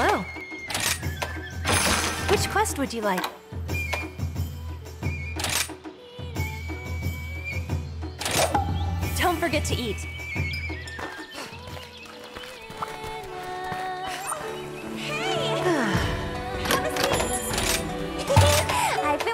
Hello. Which quest would you like? Don't forget to eat. Hey! I've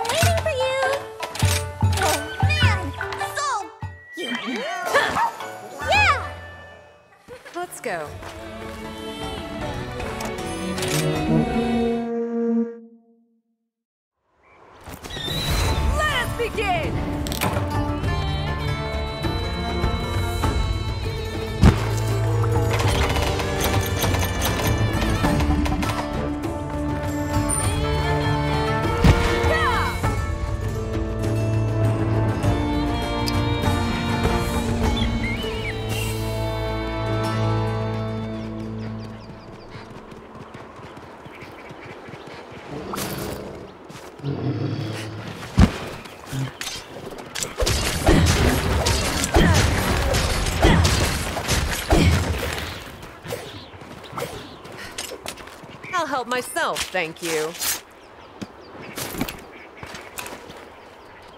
I'll help myself, thank you.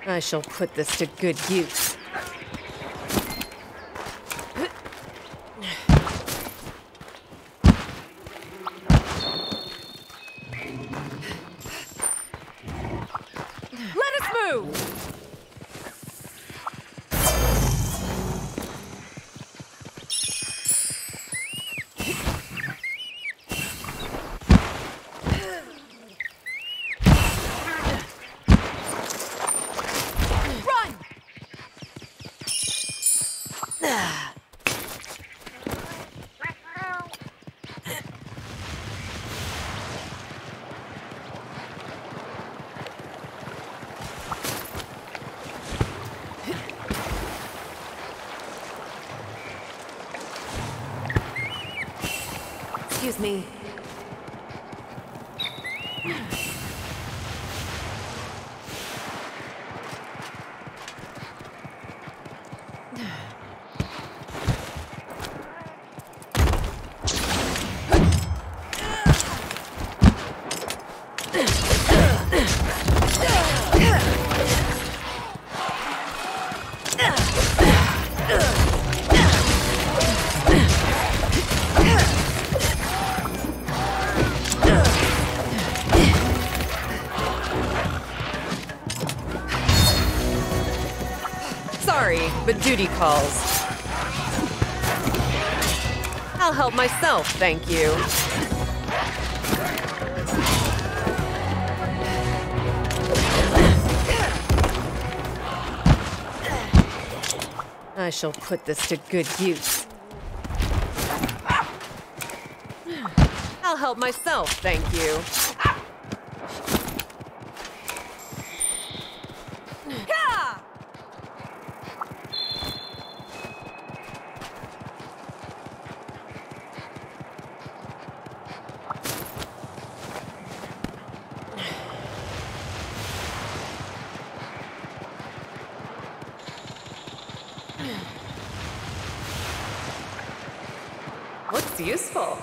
I shall put this to good use. Let Excuse me. Sorry, but duty calls. I'll help myself, thank you. I shall put this to good use. I'll help myself, thank you. Looks useful.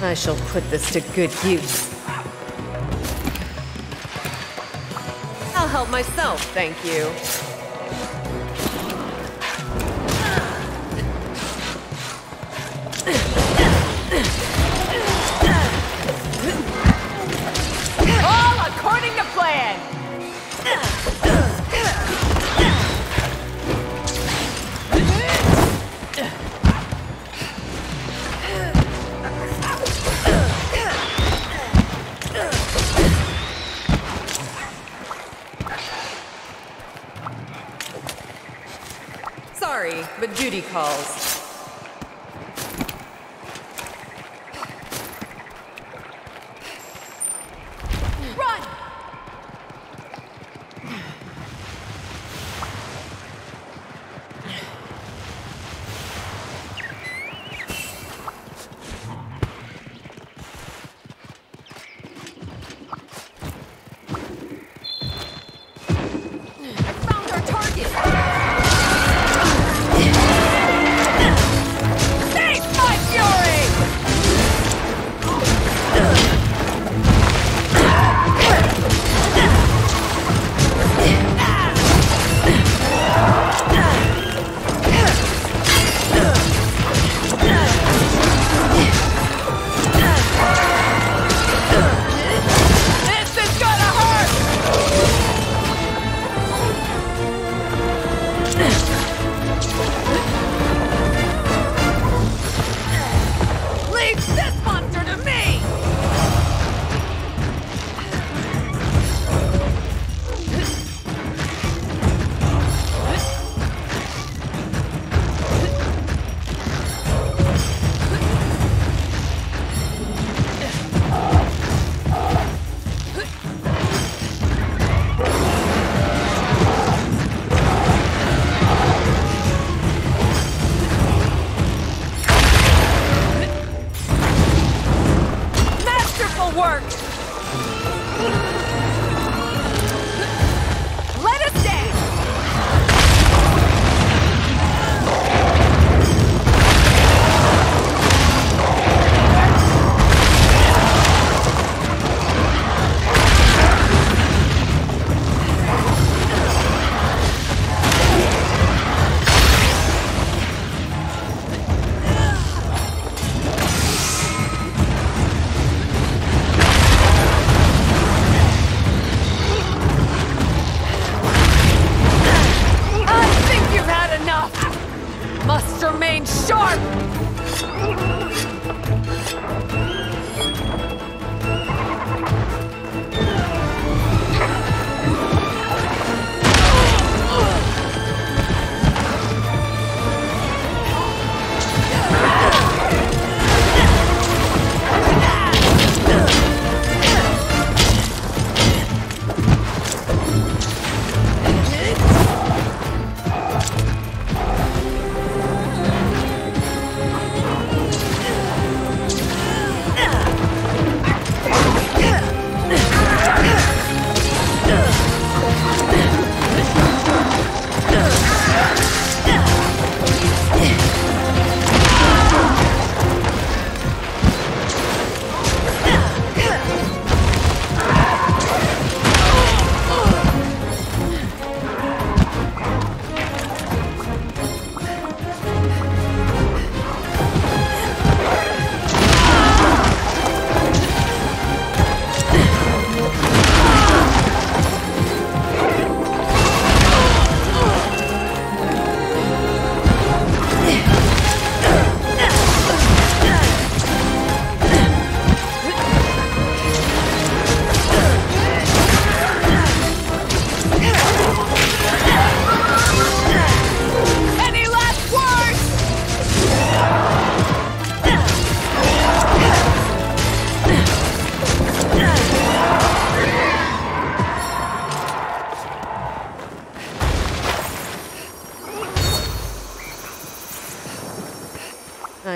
I shall put this to good use. I'll help myself, thank you. 快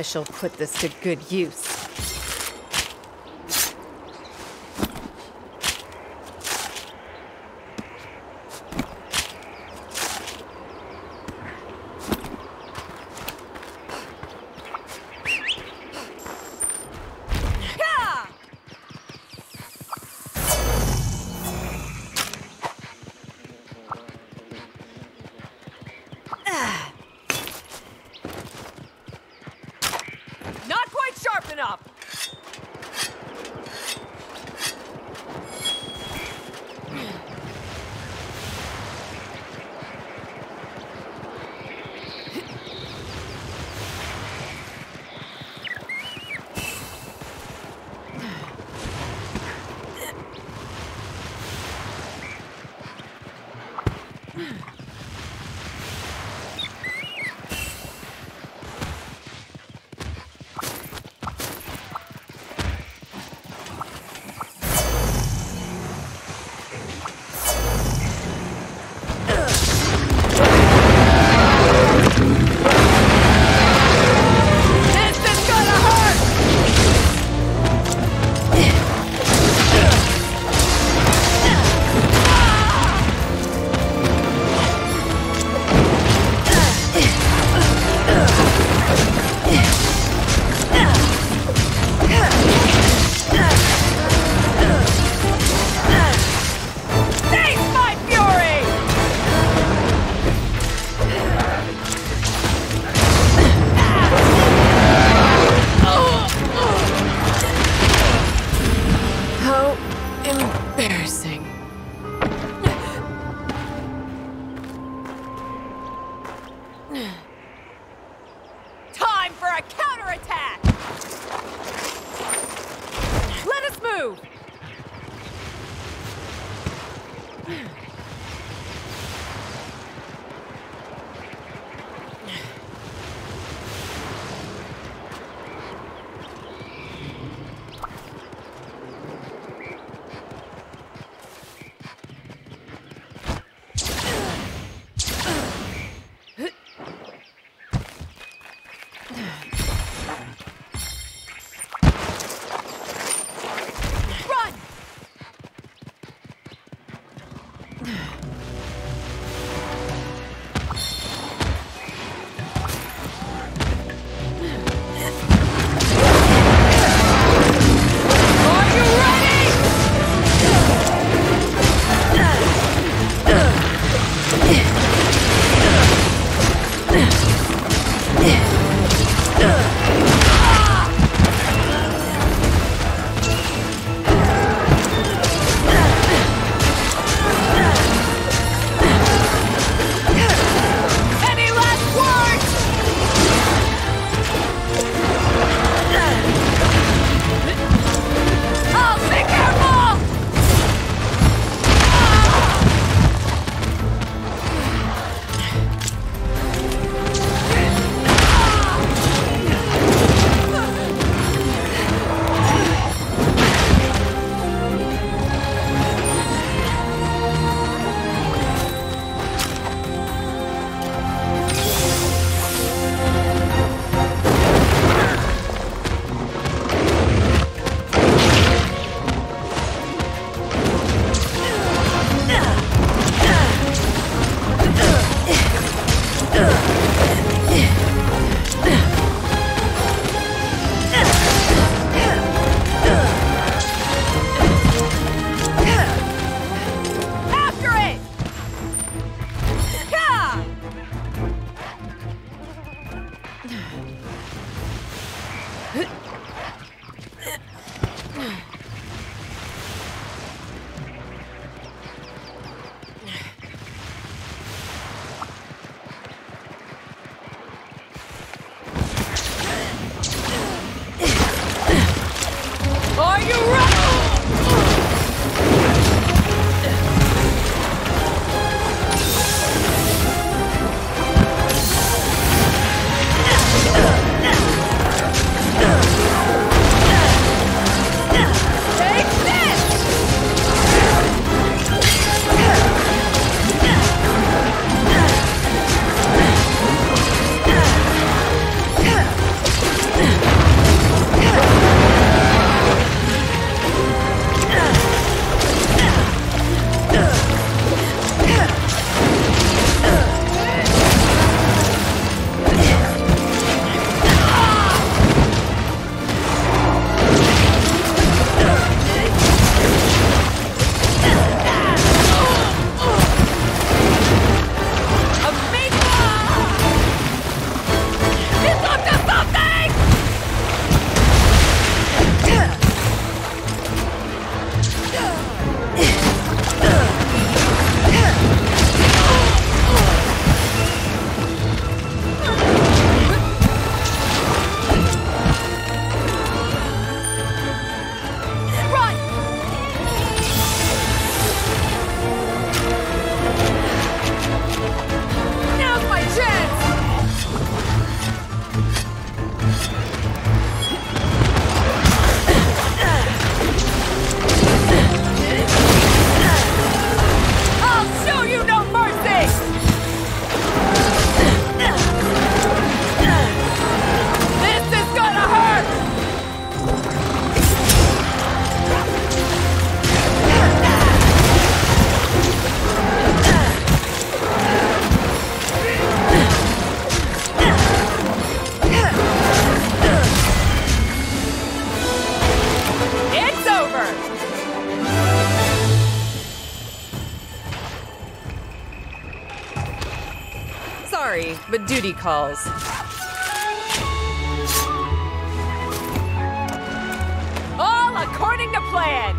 shall put this to good use. So embarrassing. Yeah. Are you ready? The duty calls. All according to plan!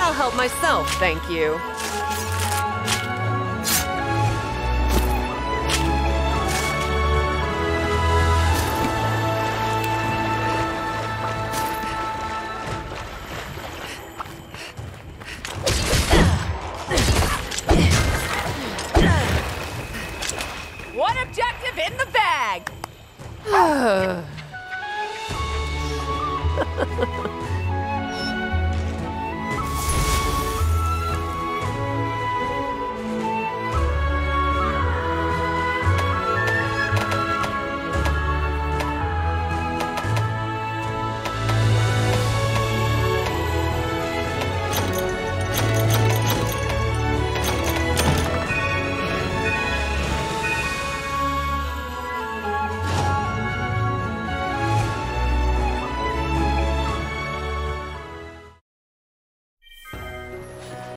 I'll help myself, thank you. Bag!